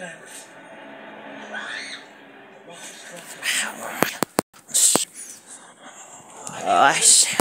Oh, shit. Ah!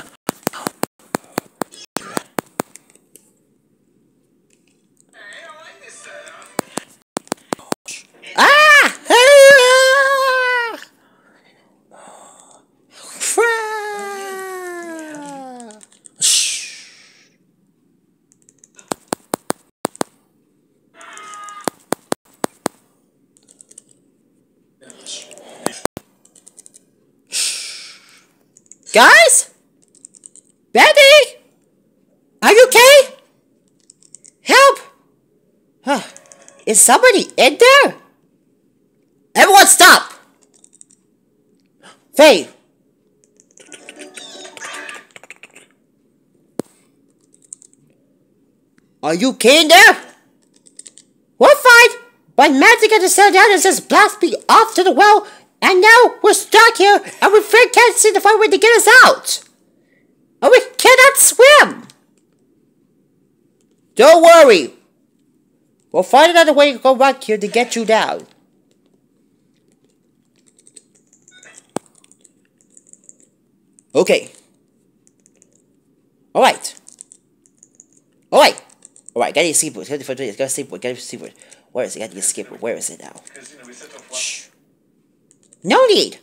Guys? Betty? Are you okay? Help! Huh. Is somebody in there? Everyone stop! Faye! Are you okay in there? We're fine! But magic had to settle down and just blast me off to the well, and now we're stuck here, and we Fred can't see the find way to get us out! And we cannot swim! Don't worry! We'll find another way to go back here to get you down. Okay. Alright. Alright. Alright, gotta escape it. Gotta escape it. Gotta escape it. Gotta escape it. Where is it? Gotta escape it. Where is it now? Shh. No need.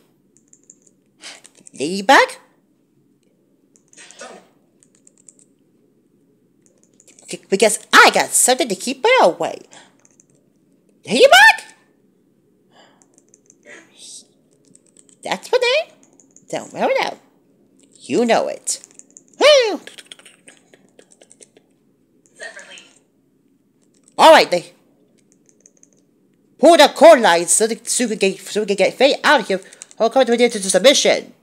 Ladybug? Because I got something to keep her away. Ladybug? That's what they. Don't know now. You know it. All right, they pull the cord lines so, the, so we get so we can get Faye out of here. I'll come to the submission.